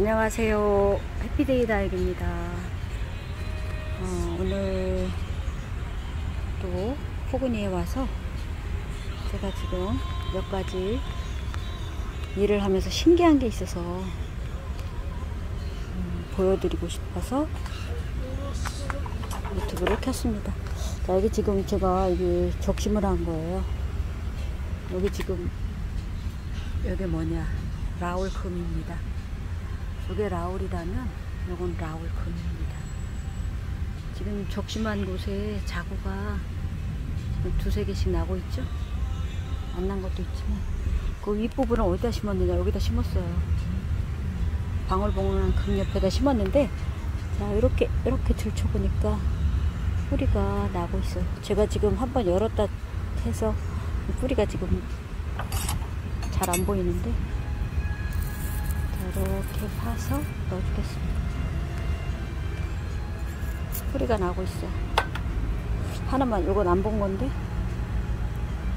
안녕하세요. 해피데이 다육입니다. 어, 오늘 또 포근이에 와서 제가 지금 몇 가지 일을 하면서 신기한 게 있어서 음, 보여드리고 싶어서 유튜브를 켰습니다. 자 여기 지금 제가 이게 적심을 한 거예요. 여기 지금 여기 뭐냐? 라울금입니다 이게 라울이라면 이건 라울금입니다. 지금 적심한 곳에 자구가 두세 개씩 나고 있죠? 안 난 것도 있지만 그 윗부분을 어디다 심었느냐 여기다 심었어요. 방울봉은 금 옆에다 심었는데 자 이렇게 이렇게 들춰보니까 뿌리가 나고 있어요. 제가 지금 한번 열었다 해서 뿌리가 지금 잘 안 보이는데 이렇게 파서 넣어주겠습니다. 뿌리가 나고 있어. 하나만, 이건 안 본 건데.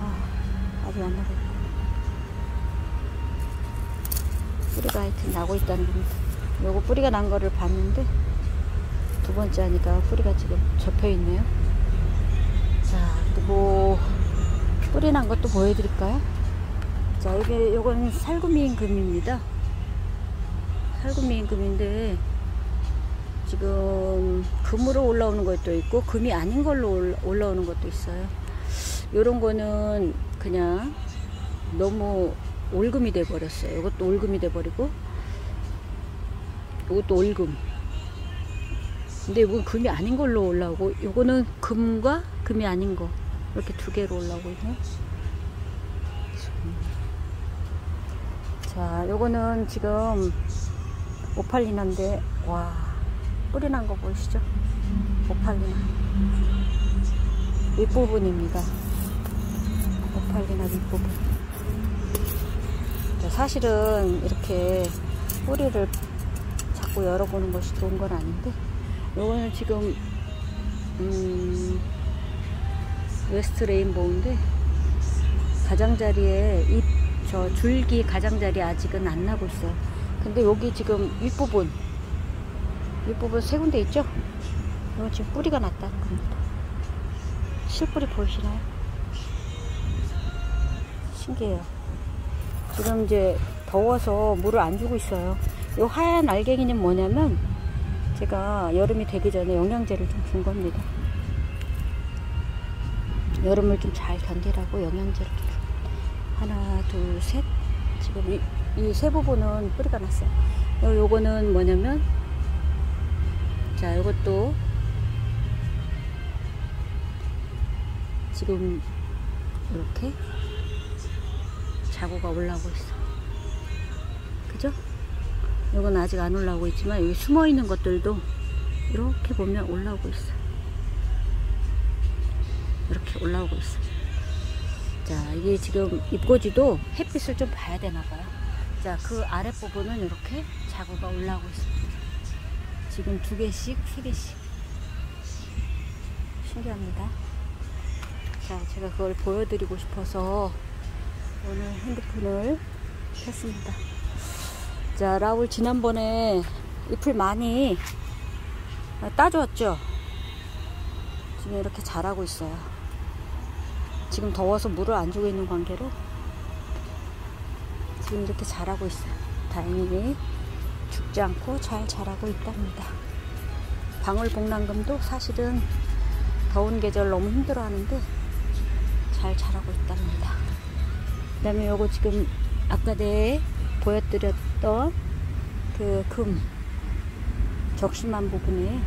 아, 아직 안 나고 있고. 뿌리가 하여튼 나고 있다는 겁니다. 요거 뿌리가 난 거를 봤는데, 두 번째 하니까 뿌리가 지금 접혀 있네요. 자, 뭐, 뿌리 난 것도 보여드릴까요? 자, 이게, 요건 살구미인 금입니다. 살구미 금인데 지금 금으로 올라오는 것도 있고 금이 아닌 걸로 올라오는 것도 있어요. 이런 거는 그냥 너무 올금이 돼 버렸어요. 이것도 올금이 돼 버리고 이것도 올금. 근데 이건 금이 아닌 걸로 올라오고 이거는 금과 금이 아닌 거 이렇게 두 개로 올라오고 있네. 자, 요거는 지금 오팔리나인데 와 뿌리 난 거 보이시죠? 오팔리나 윗부분입니다. 오팔리나 윗부분. 사실은 이렇게 뿌리를 자꾸 열어보는 것이 좋은 건 아닌데 요거는 지금 음, 웨스트 레인보우인데 가장자리에 잎 저 줄기 가장자리 아직은 안 나고 있어요. 근데 여기 지금 윗부분 윗부분 세 군데 있죠? 이거 지금 뿌리가 났다는 겁니다. 실뿌리 보이시나요? 신기해요. 지금 이제 더워서 물을 안 주고 있어요. 이 하얀 알갱이는 뭐냐면 제가 여름이 되기 전에 영양제를 좀 준 겁니다. 여름을 좀 잘 견디라고 영양제를 좀 줍니다. 하나, 둘, 셋. 지금 이, 이세 부분은 뿌리가 났어요. 요거는 뭐냐면 자 요것도 지금 이렇게 자구가 올라오고 있어. 그죠? 요건 아직 안 올라오고 있지만 여기 숨어 있는 것들도 이렇게 보면 올라오고 있어. 이렇게 올라오고 있어. 자, 이게 지금 입고지도 햇빛을 좀 봐야 되나 봐요. 자, 그 아랫부분은 이렇게 자구가 올라오고 있습니다. 지금 두 개씩, 세 개씩. 신기합니다. 자, 제가 그걸 보여드리고 싶어서 오늘 핸드폰을 켰습니다. 자, 라울 지난번에 잎을 많이 따주었죠? 지금 이렇게 자라고 있어요. 지금 더워서 물을 안 주고 있는 관계로 지금 이렇게 자라고 있어요. 다행히 죽지 않고 잘 자라고 있답니다. 방울복랑금도 사실은 더운 계절 너무 힘들어 하는데 잘 자라고 있답니다. 그 다음에 요거 지금 아까 내 보여드렸던 그 금 적심한 부분에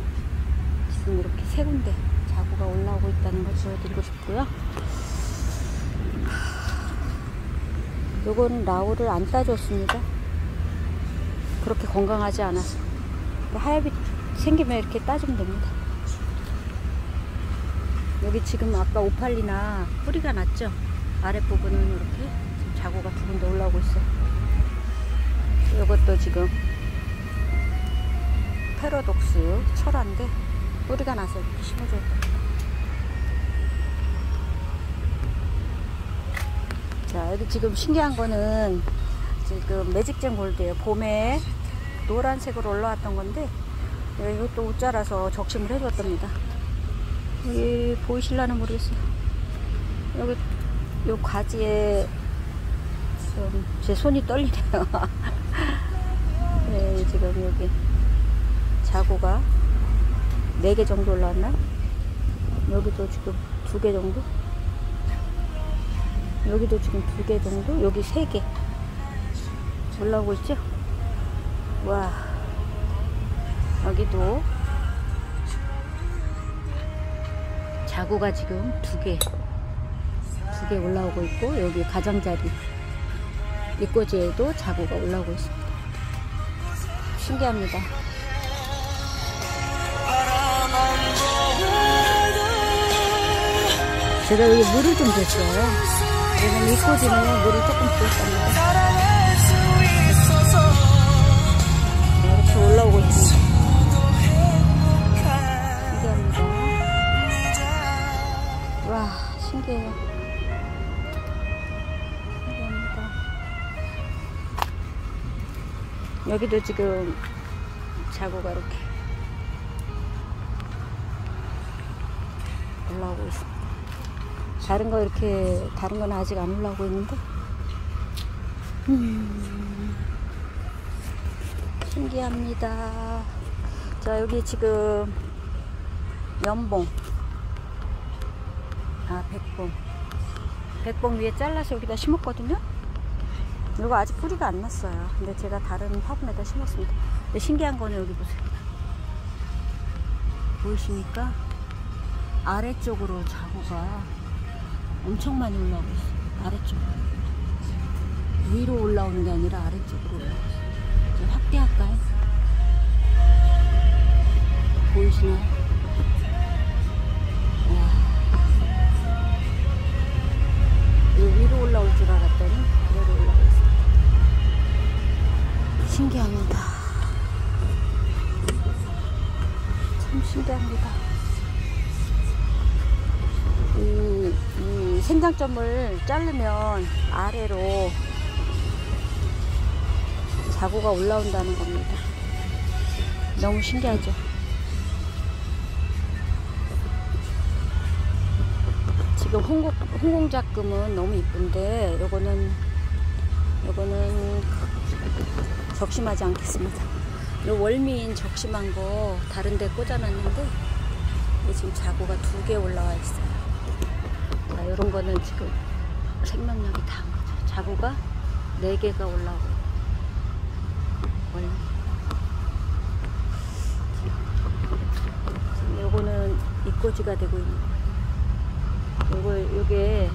지금 이렇게 세 군데 자구가 올라오고 있다는 걸 보여드리고 싶고요. 요거는 라우를 안 따줬습니다. 그렇게 건강하지 않아서. 하얗이 생기면 이렇게 따주면 됩니다. 여기 지금 아까 오팔리나 뿌리가 났죠? 아랫부분은 이렇게 자구가 두 군데 올라오고 있어. 요것도 지금 패러독스 철화인데 뿌리가 나서 이렇게 심어줘야 됩니다. 자, 여기 지금 신기한 거는 지금 매직젠 골드예요. 봄에 노란색으로 올라왔던 건데 예, 이것도 웃자라서 적심을 해줬답니다. 여기 보이실라나 모르겠어요. 여기 요 가지에 좀 제 손이 떨리네요. 네, 지금 여기 자구가 4개 정도 올라왔나? 여기도 지금 2개 정도? 여기도 지금 2개 정도? 여기 3개 올라오고 있죠? 와 여기도 자구가 지금 2개 2개 올라오고 있고 여기 가장자리 입꼬지에도 자구가 올라오고 있습니다 신기합니다 제가 여기 물을 좀 줬어요. 왜냐면 이 꼬지는 물을 조금 부었답니다. 네, 이렇게 올라오고 있습니다. 신기합니다. 와, 신기해요. 신기합니다. 여기도 지금 자구가 이렇게 다른 거 이렇게 다른 건 아직 안 올라오고 있는데 음, 신기합니다. 자 여기 지금 연봉 아 백봉 백봉 위에 잘라서 여기다 심었거든요. 이거 아직 뿌리가 안 났어요. 근데 제가 다른 화분에다 심었습니다. 근데 신기한 거는 여기 보세요. 보이십니까? 아래쪽으로 자구가 엄청 많이 올라오고 있어요. 아래쪽. 위로 올라오는 게 아니라 아래쪽으로 올라오고 확대할까요? 보이시나요? 위로 올라올 줄 알았더니 아래로 올라오고 있습니다. 신기합니다. 참 신기합니다. 생장점을 자르면 아래로 자구가 올라온다는 겁니다. 너무 신기하죠? 지금 홍공, 홍공작금은 너무 이쁜데 요거는 요거는 적심하지 않겠습니다. 요 월미인 적심한 거 다른 데 꽂아놨는데 지금 자구가 두 개 올라와 있어요. 자, 이런 거는 지금 생명력이 다한 거죠. 자구가 네 개가 올라오고 월미. 지금 요거는 입꼬지가 되고 있는 거예요. 요거 요게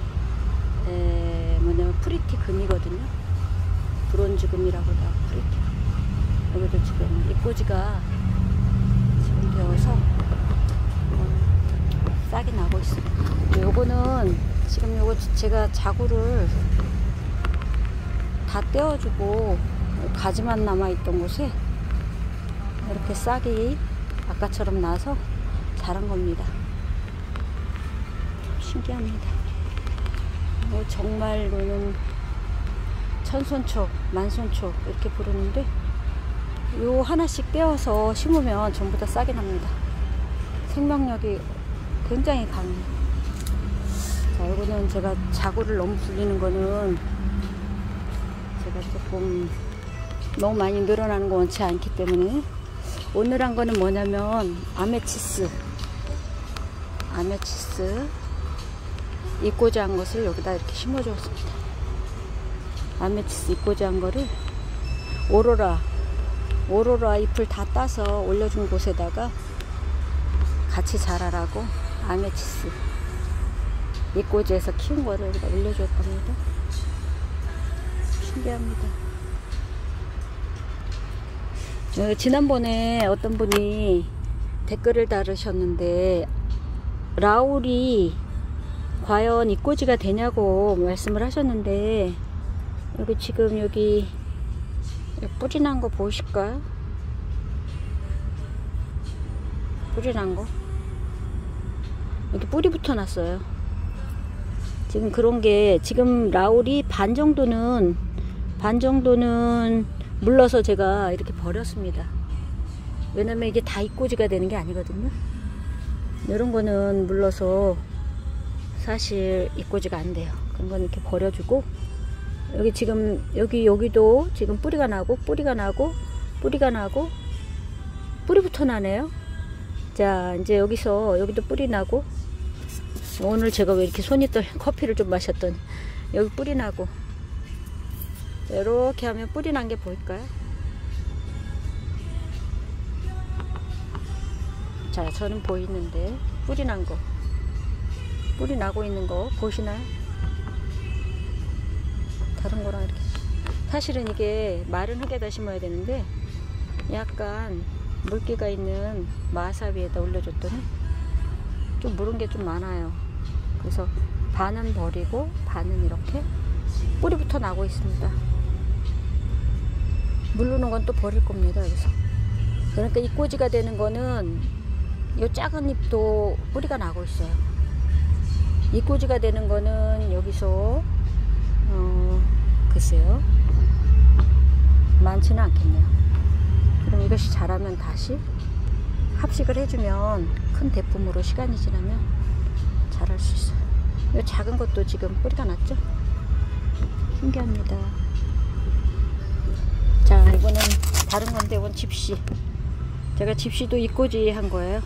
에, 뭐냐면 프리티 금이거든요. 브론즈 금이라고 다 프리티. 여기도 지금 잎꽂이가 지금 되어서 어, 싹이 나고 있습니다. 요거는 지금 요거 제가 자구를 다 떼어주고 가지만 남아있던 곳에 이렇게 싹이 아까처럼 나서 자란 겁니다. 신기합니다. 뭐 정말로는 천손초, 만손초 이렇게 부르는데 요 하나씩 떼어서 심으면 전부 다 싹이 납니다. 생명력이 굉장히 강해요. 자, 이거는 제가 자구를 너무 불리는 거는 제가 조금 너무 많이 늘어나는 거 원치 않기 때문에 오늘 한 거는 뭐냐면 아메치스 아메치스 잎꽂이 한 것을 여기다 이렇게 심어 주었습니다. 아메치스 잎꽂이 한 거를 오로라 오로라 잎을 다 따서 올려준 곳에다가 같이 자라라고 아메치스 잎꽂이에서 키운 거를 여기다 올려주었답니다. 신기합니다. 어, 지난번에 어떤 분이 댓글을 달으셨는데 라울이 과연 입꼬지가 되냐고 말씀을 하셨는데 여기 지금 여기 뿌리 난 거 보이실까요? 뿌리 난 거. 여기 뿌리 붙어 놨어요. 지금 그런 게 지금 라울이 반 정도는 반 정도는 물러서 제가 이렇게 버렸습니다. 왜냐면 이게 다 이꼬지가 되는 게 아니거든요. 이런 거는 물러서 사실 이꼬지가 안 돼요. 그런 건 이렇게 버려주고 여기 지금 여기 여기도 지금 뿌리가 나고 뿌리가 나고 뿌리가 나고 뿌리부터 나네요. 자 이제 여기서 여기도 뿌리 나고 오늘 제가 왜 이렇게 손이 떨 커피를 좀 마셨더니 여기 뿌리 나고 이렇게 하면 뿌리 난 게 보일까요? 자 저는 보이는데 뿌리 난 거 뿌리 나고 있는 거 보시나요? 다른 거랑 이렇게 사실은 이게 마른 흙에다 심어야 되는데 약간 물기가 있는 마사 위에다 올려줬더니 좀 물은 게좀 많아요 그래서 반은 버리고 반은 이렇게 뿌리부터 나고 있습니다 물르는 건 또 버릴 겁니다 여기서 그러니까 이 꼬지가 되는 거는 이 작은 잎도 뿌리가 나고 있어요 이 꼬지가 되는 거는 여기서 어, 글쎄요. 많지는 않겠네요. 그럼 이것이 자라면 다시 합식을 해주면 큰 대품으로 시간이 지나면 자랄 수 있어요. 이 작은 것도 지금 뿌리가 났죠? 신기합니다. 자, 이거는 다른 건데, 이건 집시. 제가 집시도 이꼬지 한 거예요.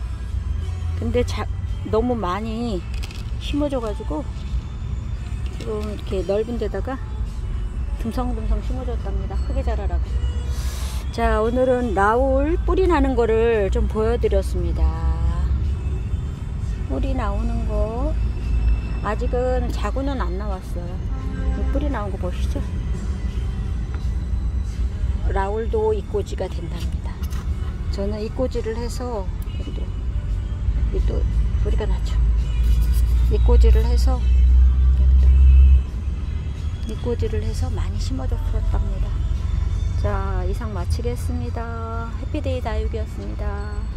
근데 자, 너무 많이 심어줘가지고 지금 이렇게 넓은 데다가 듬성듬성 심어줬답니다. 크게 자라라고. 자, 오늘은 라울 뿌리 나는 거를 좀 보여드렸습니다. 뿌리 나오는 거. 아직은 자구는 안 나왔어요. 이 뿌리 나온 거 보시죠? 라울도 이꼬지가 된답니다. 저는 이꼬지를 해서, 여기도, 뿌리가 나죠. 이꼬지를 해서 이꼬지를 해서 많이 심어줬답니다. 자 이상 마치겠습니다. 해피데이 다육이었습니다.